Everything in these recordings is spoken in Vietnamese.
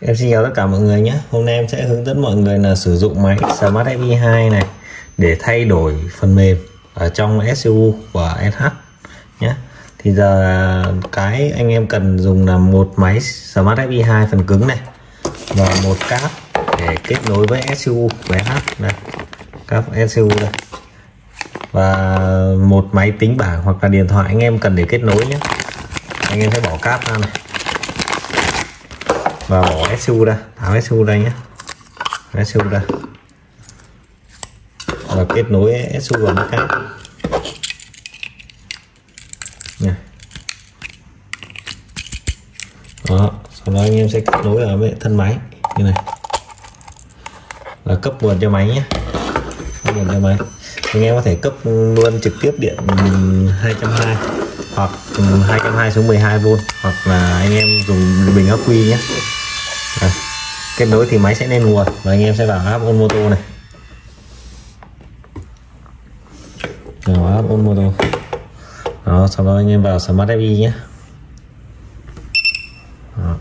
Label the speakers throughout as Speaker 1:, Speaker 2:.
Speaker 1: Em xin chào tất cả mọi người nhé. Hôm nay em sẽ hướng dẫn mọi người là sử dụng máy Smart FI2 này để thay đổi phần mềm ở trong SU của SH nhé. Thì giờ cái anh em cần dùng là một máy Smart FI2 phần cứng này và một cáp để kết nối với SU của SH này, cáp SU đây. Và một máy tính bảng hoặc là điện thoại anh em cần để kết nối nhé. Anh em sẽ bỏ cáp ra này và bỏ SU ra, tháo SU ra nhé SU ra. Và kết nối SU vào máy cáp nè đó, sau đó anh em sẽ kết nối ở với thân máy. Như này. Là cấp nguồn cho máy nhé cấp nguồn cho máy. Anh em có thể cấp luôn trực tiếp điện 220 hoặc 220 xuống 12V hoặc là anh em dùng bình ắc quy nhé kết nối thì máy sẽ lên nguồn. Và anh em sẽ vào app on moto này. Vào app on moto. Đó sau đó anh em vào smart FI nhé. Đó.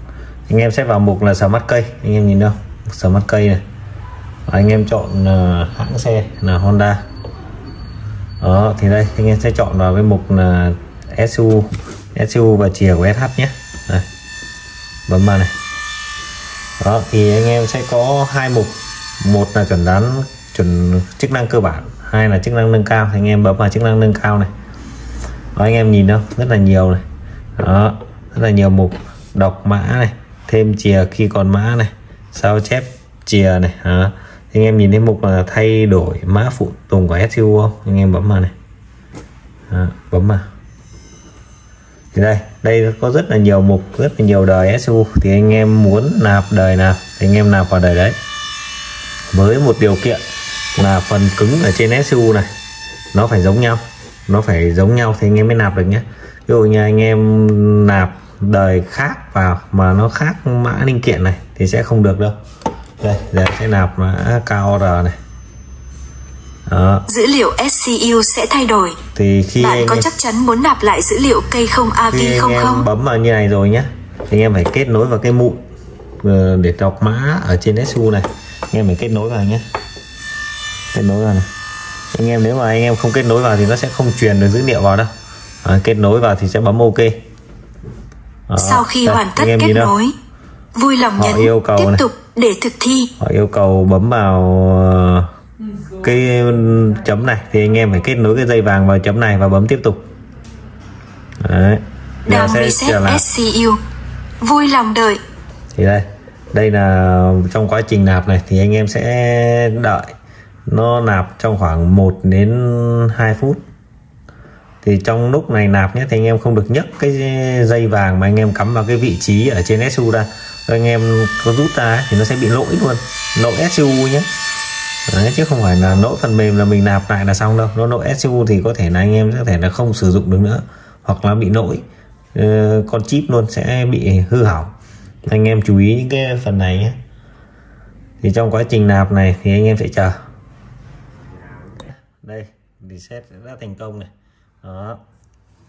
Speaker 1: anh em sẽ vào mục là smart cây. Anh em nhìn đâu? Smart cây này. Và anh em chọn uh, hãng xe là Honda. Đó thì đây anh em sẽ chọn vào cái mục là SU SU và chìa của SH nhé. Đây. bấm vào này đó thì anh em sẽ có hai mục. Một là chuẩn đoán chuẩn chức năng cơ bản hai là chức năng nâng cao. Thì anh em bấm vào chức năng nâng cao này. Đó, anh em nhìn đâu rất là nhiều này. Đó rất là nhiều mục. Đọc mã này thêm chìa khi còn mã này. Sao chép chìa này. Đó. anh em nhìn thấy mục là thay đổi mã phụ tùng của SU không? Anh em bấm vào này. Đó, bấm vào. Thì đây đây có rất là nhiều mục, rất là nhiều đời SU thì anh em muốn nạp đời nào, thì anh em nạp vào đời đấy. Với một điều kiện là phần cứng ở trên SU này, nó phải giống nhau, nó phải giống nhau thì anh em mới nạp được nhé. Ví dụ như anh em nạp đời khác vào mà nó khác mã linh kiện này thì sẽ không được đâu. Đây, giờ sẽ nạp mã KOR này
Speaker 2: đó. Dữ liệu SCU sẽ thay đổi.
Speaker 1: Thì khi
Speaker 2: bạn có em... chắc chắn muốn nạp lại dữ liệu cây không AV
Speaker 1: khi
Speaker 2: không
Speaker 1: anh
Speaker 2: không?
Speaker 1: bấm vào như này rồi nhé. Anh em phải kết nối vào cái mụn ờ, để đọc mã ở trên SU này. Anh em phải kết nối vào nhé. Kết nối vào này. Anh em nếu mà anh em không kết nối vào thì nó sẽ không truyền được dữ liệu vào đâu. À, kết nối vào thì sẽ bấm OK.
Speaker 2: Đó. Sau khi Đây, hoàn tất kết nối, vui lòng nhấn yêu cầu tiếp này. tục để thực thi.
Speaker 1: Họ yêu cầu bấm vào cái chấm này thì anh em phải kết nối cái dây vàng vào chấm này và bấm tiếp tục.
Speaker 2: Đấy. Đang reset SCU vui lòng đợi.
Speaker 1: Thì đây đây là trong quá trình nạp này thì anh em sẽ đợi. Nó nạp trong khoảng 1 đến 2 phút. Thì trong lúc này nạp nhé thì anh em không được nhấc cái dây vàng mà anh em cắm vào cái vị trí ở trên SU ra. Rồi anh em có rút ra thì nó sẽ bị lỗi luôn. Lỗi SU nhé Đấy, chứ không phải là lỗi phần mềm là mình nạp lại là xong đâu. Nó lỗi SU thì có thể là anh em có thể là không sử dụng được nữa hoặc là bị lỗi. Uh, con chip luôn sẽ bị hư hỏng. Anh em chú ý những cái phần này nhé. Thì trong quá trình nạp này thì anh em sẽ chờ. Đây reset đã thành công này. Đó.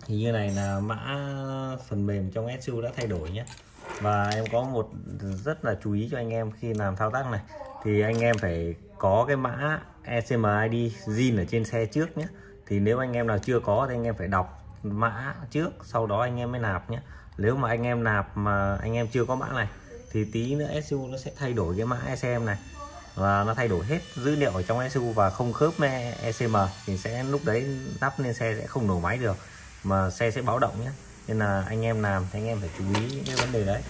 Speaker 1: Thì như này là mã phần mềm trong SU đã thay đổi nhé. Và em có một rất là chú ý cho anh em khi làm thao tác này thì anh em phải có cái mã ECMID zin ở trên xe trước nhé. Thì nếu anh em nào chưa có thì anh em phải đọc mã trước, sau đó anh em mới nạp nhé. Nếu mà anh em nạp mà anh em chưa có mã này, thì tí nữa SU nó sẽ thay đổi cái mã ECM này. Và nó thay đổi hết dữ liệu ở trong SU và không khớp với ECM thì sẽ lúc đấy lắp lên xe sẽ không nổ máy được, mà xe sẽ báo động nhé. Nên là anh em làm thì anh em phải chú ý cái vấn đề đấy.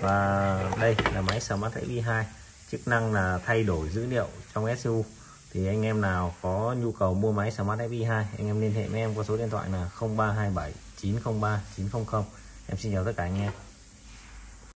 Speaker 1: Và đây là máy Smart FI2 chức năng là thay đổi dữ liệu trong SU thì anh em nào có nhu cầu mua máy Smart FI2 anh em liên hệ với em qua số điện thoại là 0327 903 900 em xin chào tất cả anh em.